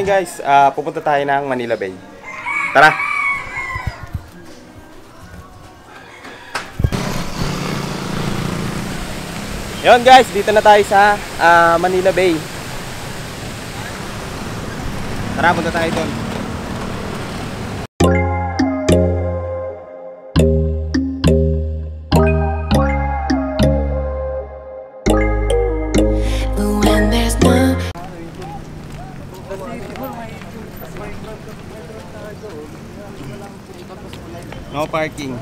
morning guys. Ah, pupunta tayo ng Manila Bay. Tara! Yon guys, dito na tayo sa ah, Manila Bay. Tara, punta tayo doon. Parking.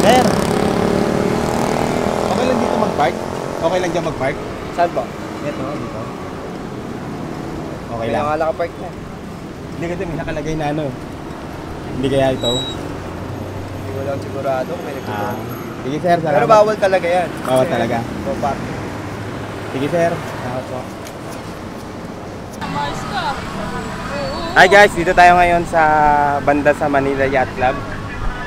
Sir! Okay lang dito mag-park? Okay lang dyan mag-park? Saan ba? Ito, dito. Okay lang. nakala ka park na. Hindi kasi may nakalagay na ano. Hindi kaya ito. Hindi ko lang sigurado kung may Ah. nagtuturo. Sige sir, salamat. Pero bawal talaga yan. Bawal talaga. No park. Sige sir. Salamat po. Hi guys, dito tayo ngayon sa banda sa Manila Yacht Club.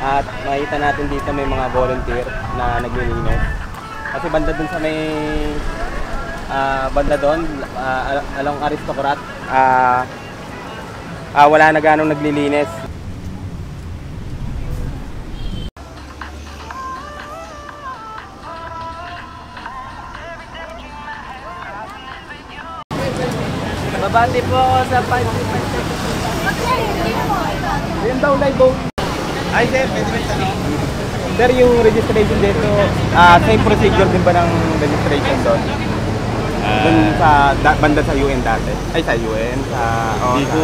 At makita natin dito may mga volunteer na naglilinis. Kasi banda dun sa may ah, banda ah, al- along Aristocrat, ah ah, wala na ganong naglilinis. Babati po ako sa 5 Ayun daw live boat. Ay sir, pwede ba tanong? Sir, yung registration dito, ah same procedure din ba ng registration doon? Doon sa da, banda sa UN dati? Ay, sa UN? Sa, oh, Hindi ko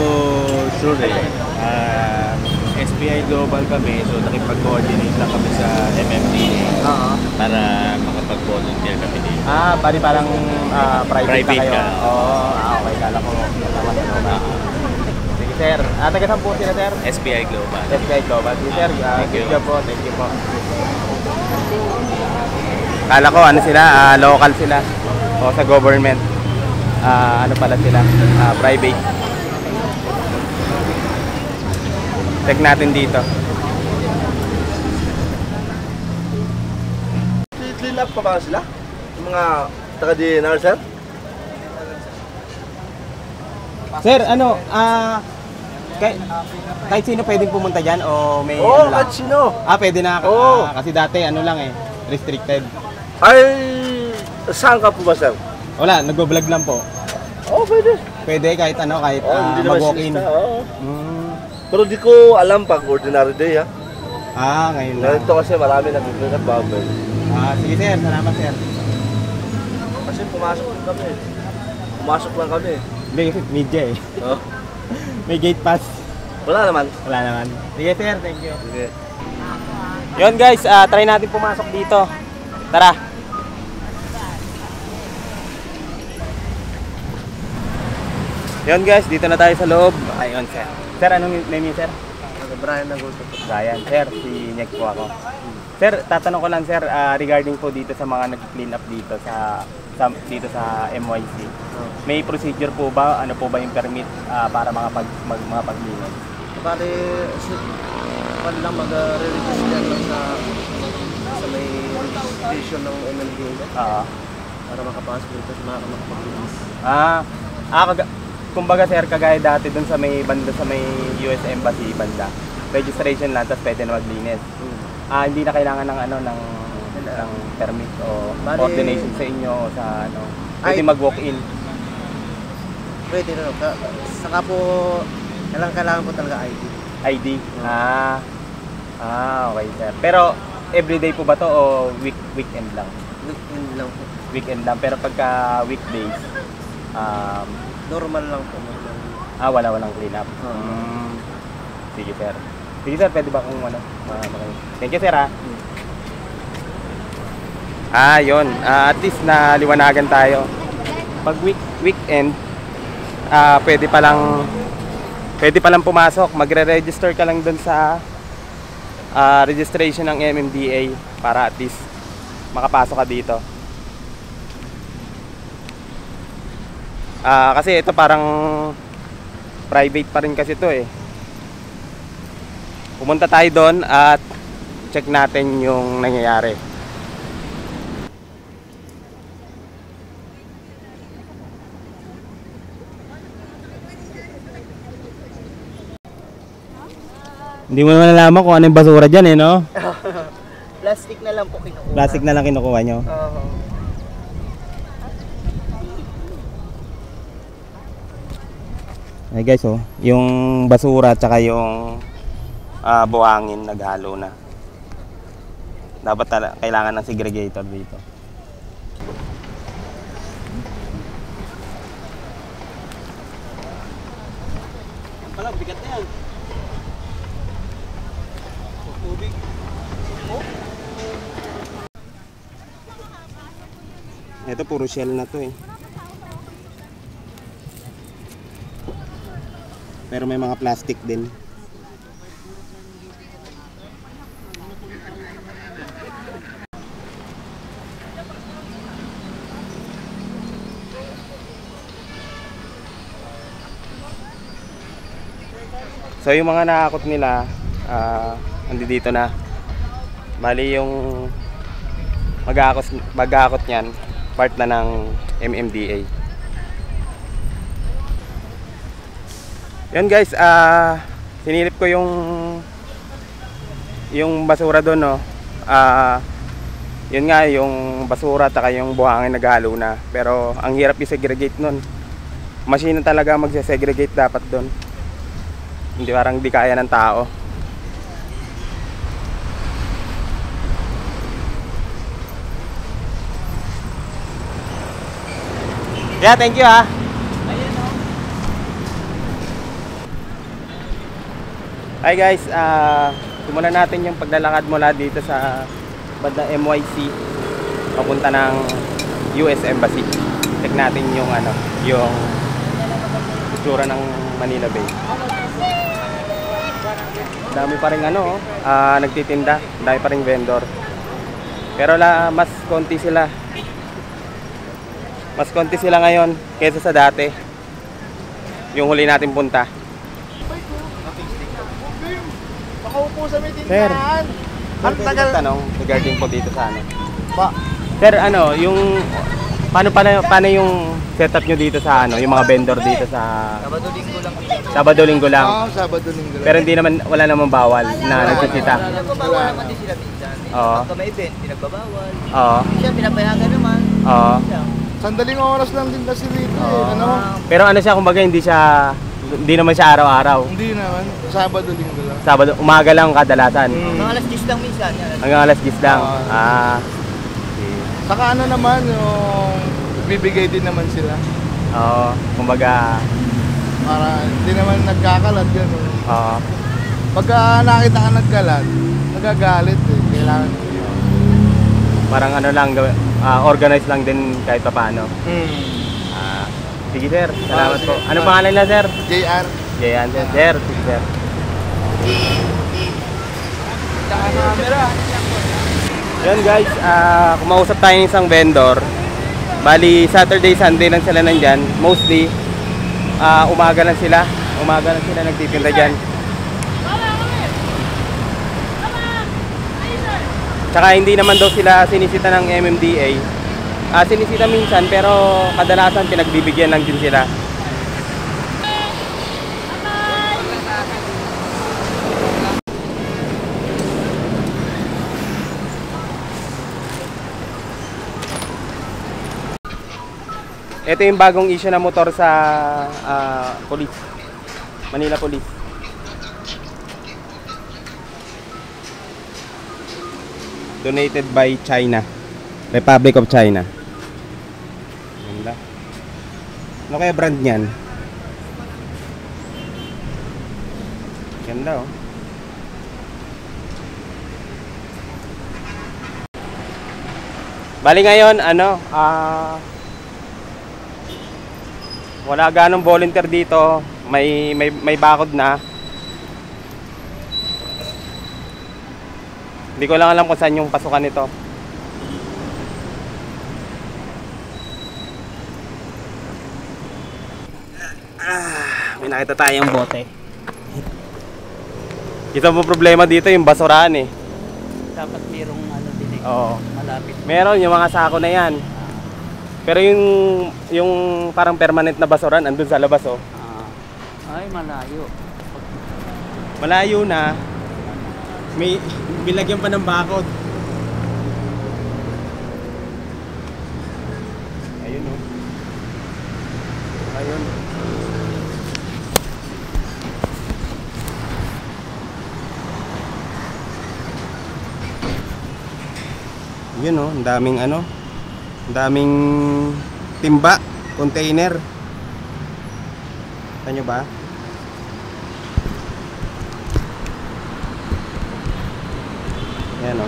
sure eh. Ah, SBI Global kami, so nakipag-coordinate lang kami sa MMDA Oo. para makapag-volunteer kami dito. Ah, bali parang ah, private, Private na kayo. ka. Oo, ah, okay. Kala ko tama sa Global. Sige sir. Ah, taga saan po sila sir? SBI Global. SBI Global. Sige sir, ah, Thank you. good job po. Thank you po. Kala ko ano sila, ah, local sila. O sa government. Ah, ano pala sila? Ah, private. Check natin dito. Clean up pa ba sila? Yung mga taga-DNR, sir? Sir, ano, ah kahit, kahit sino pwedeng pumunta dyan o may Oo, ano lang? at sino? Ah, pwede na. Oo. ah, kasi dati ano lang eh, restricted. Ay, saan ka po ba, sir? Wala, nagbo-vlog lang po. Oo, pwede. Pwede kahit ano, kahit Oo, ah, hindi naman mag-walk-in. sinista, oo. Mm. Pero di ko alam pag ordinary day, ha? Ah, ngayon lang. Ganito kasi marami nag-clean up bubble. Ah, sige sir, salamat sir. Kasi pumasok lang kami. Pumasok lang kami. Hindi kasi media eh. Oh. May gate pass. Wala naman. Wala naman. Sige sir, thank you. Sige. Yon guys, ah, try natin pumasok dito. Tara. Yon guys, dito na tayo sa loob. Ayun sir. Sir, anong name niyo sir? Brian Naguto. Brian, sir, si Nick po ako. Sir, tatanong ko lang sir, ah, regarding po dito sa mga nag-clean up dito sa, sa dito sa MYC. May procedure po ba? Ano po ba yung permit ah, para mga pag mag, mga paglinis? Bali, pwede lang mag-re-register lang sa sa may registration ng MMDA Ah. para makapasok dito sa mga makapag-release. Ah, ah kaga- kumbaga sir, kagaya dati dun sa may banda sa may US Embassy banda. Registration lang tapos pwede na maglinis. Ah, hindi na kailangan ng ano ng ng permit o Bali- coordination sa inyo o sa ano. Pwede mag-walk-in. Pwede na. Ka- Saka po, kailangan, kailangan po talaga ID. ID. Ah. Ah, okay sir. Pero everyday po ba to o week weekend lang? Weekend lang po. Weekend lang pero pagka weekdays um Normal lang po. Normal. ah wala walang clean up. Oo. Mm. Sige sir. Sige sir, pwede ba kung ano? Thank you sir ah. Ah, yun. Ah, at least na liwanagan tayo. Pag week weekend, ah pwede pa lang pwede pa lang pumasok. Magre-register ka lang doon sa ah, registration ng MMDA para at least makapasok ka dito. Ah, kasi ito parang private pa rin kasi ito eh. Pumunta tayo doon at check natin yung nangyayari. Hindi mo naman nalaman kung ano yung basura dyan eh, no? Plastic na lang po kinukuha. Plastic na lang kinukuha nyo. Oo. Ay guys, oh, yung basura at saka yung ah, buhangin naghalo na. Dapat kailangan ng segregator dito. Yan pala, bigat na yan. Tubig. Ito puro shell na to eh. Pero may mga plastic din. So yung mga nakakot nila, ah andi dito na. Bali yung mag-aakot, mag-aakot niyan, part na ng MMDA. Yan guys, ah sinilip ko yung yung basura doon no. Ah yun nga yung basura at yung buhangin naghalo na. Pero ang hirap i-segregate nun. Machine talaga magse-segregate dapat doon. Hindi parang di kaya ng tao. Yeah, thank you ha. Hi guys, ah simulan natin yung paglalakad mula dito sa banda MYC papunta ng US Embassy. Check natin yung ano, yung itsura ng Manila Bay. Dami pa rin ano, ah, nagtitinda, dami pa rin vendor. Pero la mas konti sila. Mas konti sila ngayon kaysa sa dati. Yung huli natin punta. Makaupo sa may Sir, Ang tagal. tanong regarding po dito sa ano. Pa. Sir, ano, yung paano paano, paano yung setup nyo dito sa ano, yung mga vendor dito sa Sabado linggo lang. Sabado Linggo lang. Oo, Sabado linggo lang. Pero hindi naman wala namang bawal na nagsisita. Nagbabawal naman din sila minsan. Oo. Pagka may event, pinagbabawal. Oo. Siya, pinapayagan naman. Oo. Sandaling oras lang din kasi dito eh. Ano? Pero ano siya kumbaga hindi siya hindi naman siya araw-araw. Hindi naman. Sabado linggo lang. Sabado umaga lang kadalasan. Mga alas 10 lang minsan. Yan. Hanggang alas 10 lang. Oo. Ah. Saka ano naman yung bibigay din naman sila. Oo. Kumbaga Para hindi naman nagkakalat gano'n. oo. Pagka nakita ka nagkalat, nagagalit eh. Kailangan. Parang ano lang ah, organize lang din kahit pa paano. Hmm. Ah, sige sir, salamat Ah, po. sige. Ano pangalan na sir? JR. Jayan sir. Sir, sige sir. Yun guys, ah kumausap tayo ng isang vendor. Bali, Saturday, Sunday lang sila nandyan. Mostly, ah umaga lang sila. Umaga lang sila nagtitinda dyan. Tsaka hindi naman daw sila sinisita ng MMDA. Ah, sinisita minsan pero kadalasan pinagbibigyan lang din sila. Ito yung bagong issue na motor sa ah, police. Manila Police. Donated by China. Republic of China. Ano kaya brand niyan? Ganda oh. Bali ngayon, ano, ah wala ganong volunteer dito. May may may bakod na. Hindi ko lang alam kung saan yung pasukan nito. Ah, may nakita tayong bote. Ito po problema dito yung basurahan eh. Dapat merong ano din eh. Oo. Malapit. Meron yung mga sako na yan. Pero yung yung parang permanent na basuran andun sa labas oh. ay, malayo. Malayo na. May bilagyan pa ng bakod. Ayun oh. Ayun. Yun oh, ang daming ano, ang daming timba, container. Kita nyo ba? Yan o.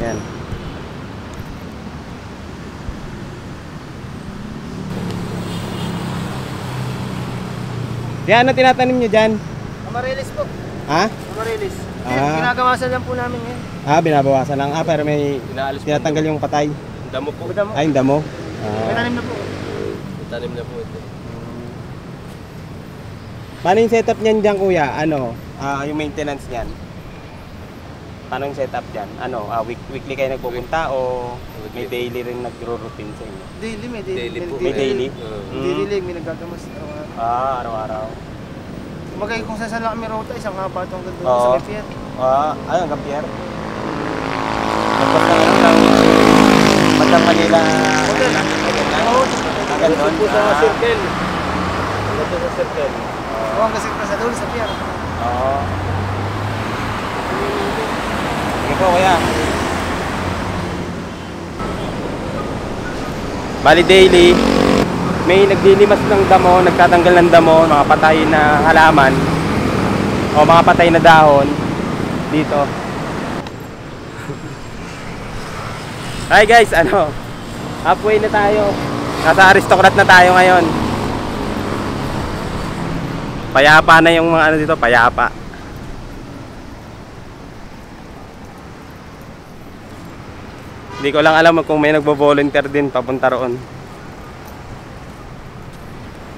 Yan. Yan, ano tinatanim nyo dyan? Amarilis po. Ha? Amarilis. Ah. Ginagawasan lang po namin ngayon. Ah, binabawasan lang. Ah, pero may Inaalis po. tinatanggal yung patay. Damo po. Ay, yung damo. May Ah. tanim na po. Tanim na po ito. Paano yung setup niyan dyan, kuya? Ano? Ah, yung maintenance niyan? Paano yung setup dyan? Ano? Ah, week, weekly kayo nagpupunta o may daily rin nagro-routine sa inyo? Daily, may daily. Daily po. May daily? Oo. Mm. Daily, may nagagamas. araw-araw. Ah, araw-araw. Kumbaga kung saan saan lang kami rota, isang haba itong ganito Oo. sa Pipier. Ah, ay, hanggang Pierre. Tapos na ano lang, Bandang Manila. Oo, Ah, ganun. po sa Ah, circle. Ano po sa circle? Oo, hanggang sa sa dulo sa Pier. Oo. Po, kuya. Bali daily, may naglilimas ng damo, nagtatanggal ng damo, mga patay na halaman o mga patay na dahon dito. Hi guys, ano? Halfway na tayo. Nasa aristocrat na tayo ngayon. Payapa na yung mga ano dito, payapa. Hindi ko lang alam kung may nagbo-volunteer din papunta roon.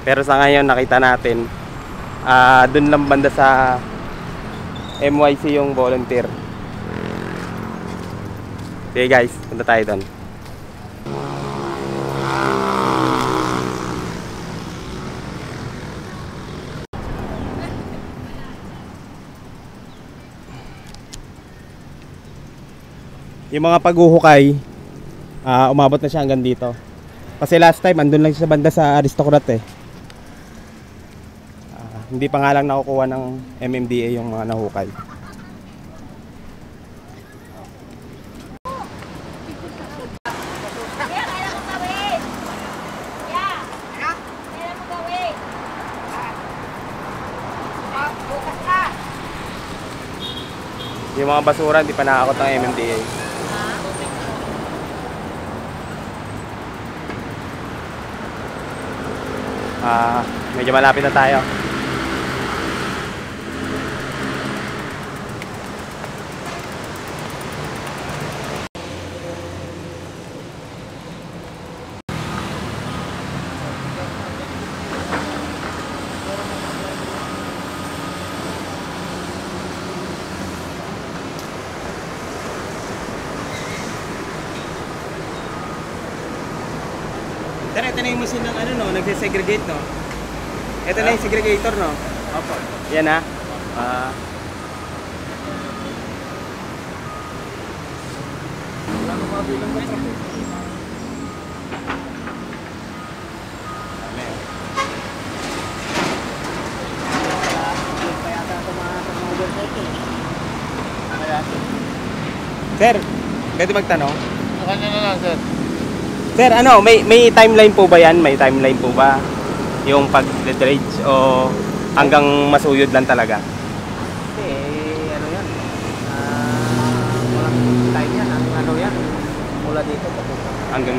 Pero sa ngayon nakita natin ah doon lang banda sa MYC yung volunteer. Sige guys, punta tayo doon. Yung mga paghuhukay, ah umabot na siya hanggang dito. Kasi last time, andun lang siya sa banda sa aristocrat eh. Ah, hindi pa nga lang nakukuha ng MMDA yung mga nahukay. Ah. Yung mga basura, hindi pa nakakot ng MMDA. Ah, medyo malapit na tayo. Tara, ito na yung machine ng ano no, nagse-segregate no. Ito na yung segregator no. Opo. Yan ha. Ah. Sir, pwede magtanong? Sa kanya na lang, sir. Sir, ano, may may timeline po ba yan? May timeline po ba? Yung pag-dredge o hanggang masuyod lang talaga? Eh, ano yan? Ah, mga time yan, ang ano yan? Mula dito papunta. Hanggang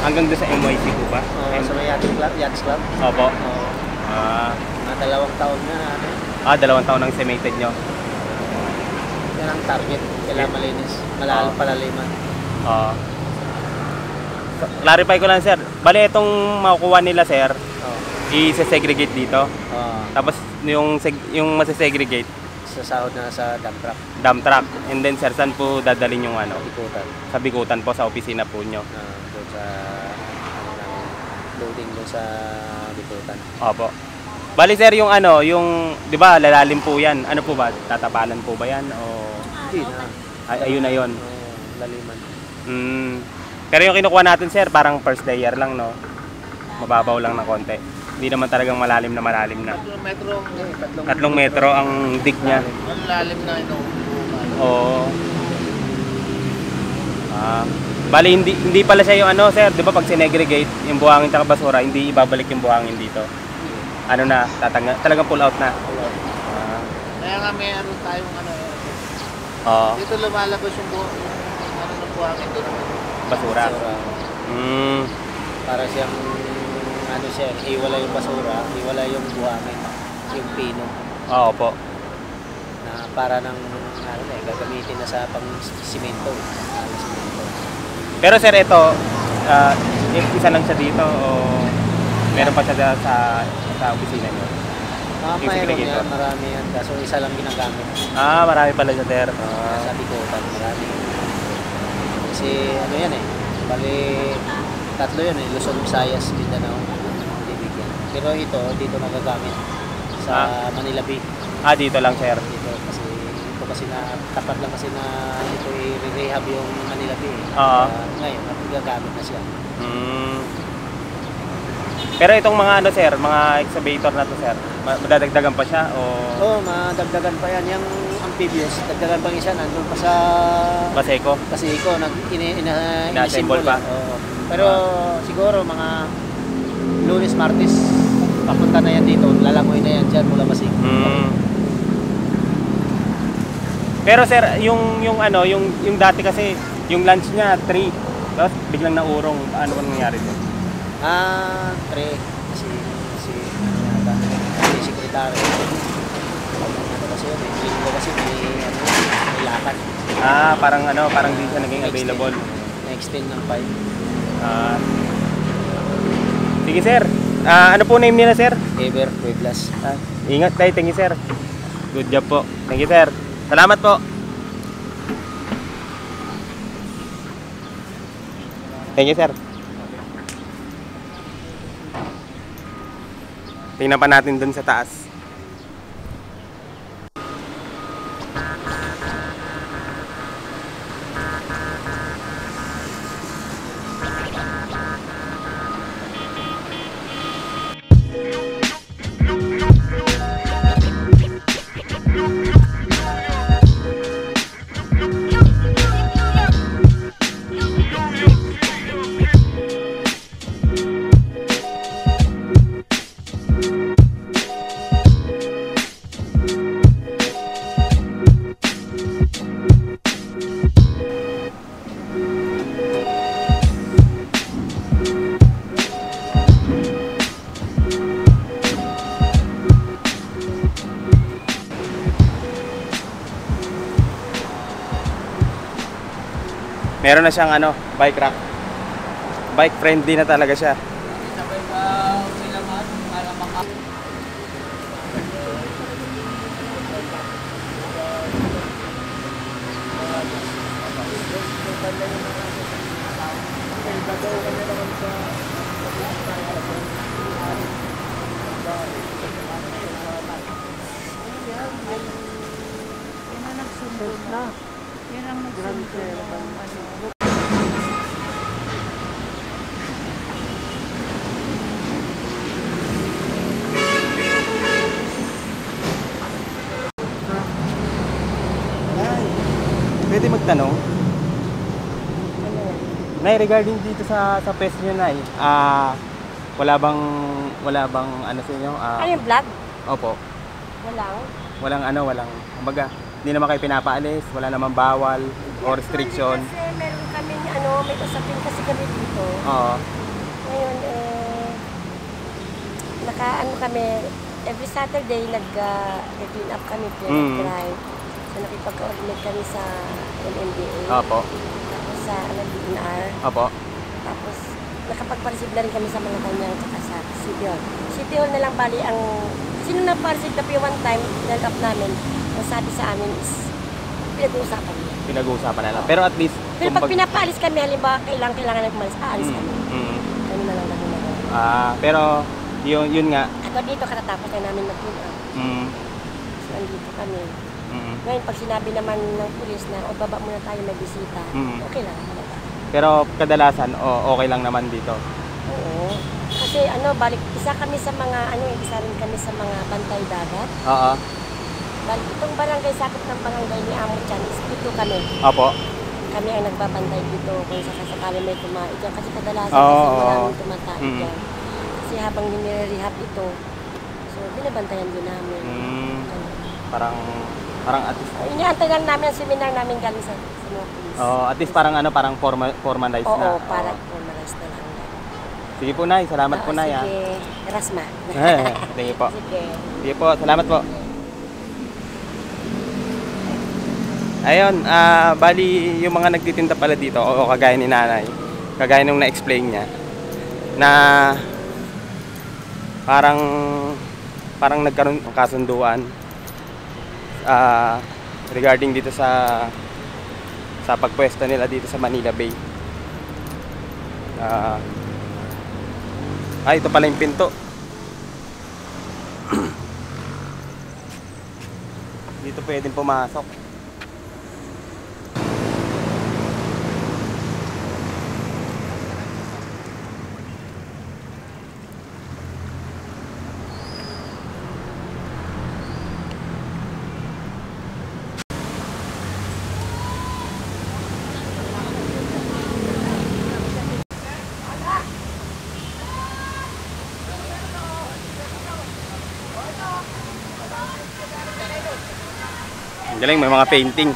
hanggang doon sa MYC po ba? Oo, sa may yacht club, yacht club. Opo. Oo, Ah, mga dalawang taon na ano. ah, dalawang taon ang cemented nyo. Yan ang target. Kailangan malinis. Malalim Oo. palaliman. Ah. So, clarify ko lang sir. Bale itong makukuha nila sir, Oo. i-segregate dito. Oo. Tapos yung seg- yung masesegregate, Sa sahod na sa dump truck. dump truck. And then sir, saan po dadalhin yung ano? Ikutan. Sa Bikutan po, sa opisina po nyo. Na doon sa ano namin, loading doon sa Bikutan. Opo. Bali sir, yung ano, yung, di ba, lalalim po yan. Ano po ba? Tatapalan po ba yan? O Hindi na. Ay, ayun na yun. Oo, laliman. Mm. Pero yung kinukuha natin sir, parang first layer lang no. Mababaw lang ng konti. Hindi naman talagang malalim na malalim na. Tatlong metro, Tatlong, Tatlong metro ang dig niya. ang lalim na ito. Oo. Ah. Bali hindi hindi pala siya yung ano sir, 'di ba pag sinegregate yung buhangin at basura, hindi ibabalik yung buhangin dito. Ano na, tatanga, talagang pull out na. Ah. Kaya nga meron tayong ano, eh, Oo, dito lumalabas yung buhang, yung ano ng buhangin doon. Basura. basura. Mm. Para siyang ano siya, hiwala yung basura, hiwala yung buhangin, yung pino Oo po. na para ng ano eh, gagamitin na sa pang simento. Pero sir, ito ah, isa lang siya dito o meron pa siya sa sa opisina niyo? Ah, mayroon yan, marami yan. Kaso isa lang ginagamit. Ah, marami pala siya sir. Ah. sa Bikotan, marami. Kasi ano yan eh, bali tatlo yun eh, Luzon, Visayas, Mindanao, bibigyan. Pero ito, dito nagagamit sa Manila Bay. Ah, dito lang sir. Dito kasi ito kasi na tapat lang kasi na ito i-rehab yung Manila Bay. eh. Oo. Kaya ngayon, nagagamit na siya. Mm. Pero itong mga ano sir, mga excavator na to sir, ma- madadagdagan pa siya o Oo, oh, madagdagan pa yan. Yung amphibious, dagdagan pa isa, nandun pa sa Baseco? kasi iko nag ini, ina, Ina-assemble pa? Oo. Pero siguro mga Lunes, Martes papunta na yan dito. Lalangoy na yan diyan mula Masig. Mm. Pero sir, yung yung ano, yung yung dati kasi yung lunch niya 3, tapos biglang naurong. Ano ba nangyari doon? Ah, pre kasi kasi yata si sekretary. Ano kasi may ano, may lakad. Ah, parang ano, parang di siya naging available. Na-extend ng 5. Ah. sige sir. Ah, ano po name nila sir? Ever, Pueblas. Ah, ingat tayo, thank you sir. Good job po. Thank you sir. Salamat po. Thank you sir. Tingnan pa natin dun sa taas. Meron na siyang ano, bike rack. Bike friendly na talaga siya. Pwede magtanong? Nay, regarding dito sa sa pest niyo, Nay, ah, wala bang, wala bang ano sa inyo? Ah, Ano yung vlog? opo, Walang. walang ano, walang, kumbaga, hindi naman kayo pinapaalis, wala naman bawal or restriction. Kasi meron kami, ano, may usapin kasi kami dito. Oo. Ngayon, eh, naka, ano kami, every Saturday, nag, uh, clean up kami, Mm. drive. So, nakipag-coordinate kami sa MMDA. Opo. Tapos sa, DNR. Opo. Tapos, nakapagpa-receive na rin kami sa mga kanyang tsaka sa City Hall. City Hall na lang bali ang, sino na pa-receive na one time, dahil up namin, ang sabi sa amin is, pinag-uusapan niya. Pinag-uusapan na lang. Pero at least, Pero pag kumbag- pinapaalis kami, halimbawa, kailangan, kailangan na umalis, aalis Mm, kami. mm. Ganun na lang kami na. Ah, pero yun, yun nga. Ako dito, katatapos na namin mag-clean up. Mm, So, andito kami. Mm. Ngayon, pag sinabi naman ng pulis na, o baba muna tayo may bisita, Mm. okay lang. Pero kadalasan, oh, okay lang naman dito. Oo. Kasi ano, balik, isa kami sa mga, ano, eh, isa rin kami sa mga bantay dagat. Oo. Balik, itong barangay, sakit ng barangay ni Amo Chan, is dito kami. Opo. Kami ang nagbabantay dito kung sakasakali may tumae dyan. Kasi kadalasan Oo, kasi maraming tumatae Mm. dyan. Kasi habang nire-rehab ito, so binabantayan din namin. Mm, Ganun. parang, parang at least, So, Iniantay lang namin ang seminar namin galing sa, mga police. oh, at least parang ano, parang formal, formalized Oo, na. Oo. formalize na lang. Sige po, Nay. Salamat po, Oo, Nay. ah. Sige, Rasma. Sige po. sige. Sige po, salamat po. Ayun, ah bali yung mga nagtitinda pala dito, o kagaya ni nanay, kagaya nung na-explain niya, na parang parang nagkaroon ng kasunduan ah, regarding dito sa sa pagpwesto nila dito sa Manila Bay. Ah, ah, ito pala yung pinto. Dito pwedeng pumasok. Galing, may mga painting.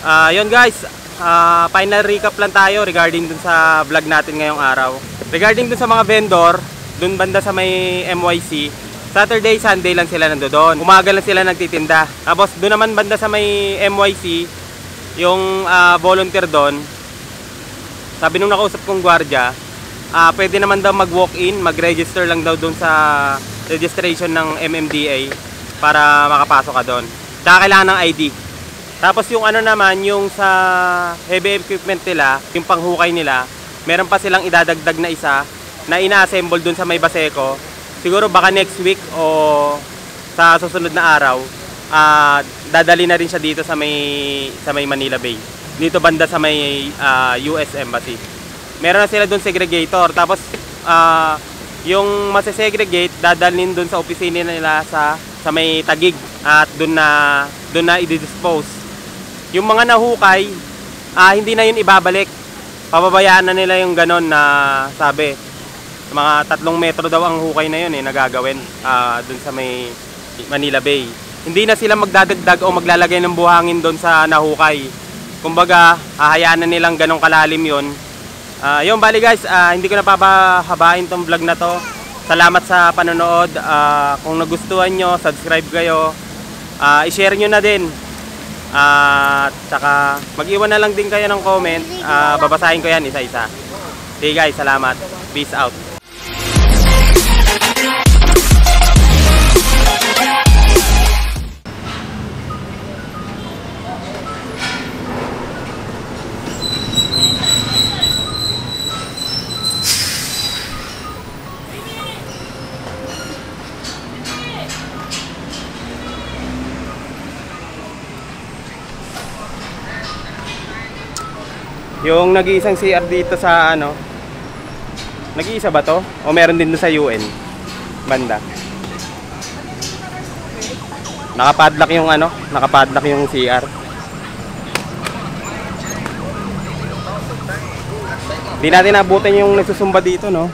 Ah, yun guys. Ah, final recap lang tayo regarding dun sa vlog natin ngayong araw. Regarding dun sa mga vendor, dun banda sa may MYC, Saturday, Sunday lang sila nandoon. Umaga lang sila nagtitinda. Tapos doon naman banda sa may MYC, yung ah, volunteer doon, sabi nung nakausap kong gwardiya, ah pwede naman daw mag-walk-in, mag-register lang daw doon sa registration ng MMDA para makapasok ka doon. Tsaka kailangan ng ID. Tapos yung ano naman, yung sa heavy equipment nila, yung panghukay nila, meron pa silang idadagdag na isa na ina-assemble doon sa may Baseco. Siguro baka next week o sa susunod na araw, ah dadali na rin siya dito sa may sa may Manila Bay. Dito banda sa may ah, US Embassy. Meron na sila doon segregator. Tapos ah, yung masesegregate dadalhin doon sa opisina nila sa sa may Tagig at doon na doon na i-dispose. Yung mga nahukay, ah, hindi na yun ibabalik. Pababayaan na nila yung ganon na sabi. Mga tatlong metro daw ang hukay na yun eh, nagagawin ah, doon sa may Manila Bay. Hindi na sila magdadagdag o maglalagay ng buhangin doon sa nahukay. Kumbaga, hahayaan na nilang ganong kalalim yun. Ah, yun, bali guys, ah, hindi ko na pabahabain tong vlog na to. Salamat sa panonood. Ah, kung nagustuhan nyo, subscribe kayo. Ah, i-share nyo na din. At saka mag-iwan na lang din kayo ng comment. Ah, babasahin ko yan isa-isa. Sige guys, salamat. Peace out. Yung nag-iisang CR dito sa ano, nag-iisa ba to? O meron din sa UN? Banda. Nakapadlock yung ano, nakapadlock yung CR. Di natin abutin yung nagsusumba dito, no?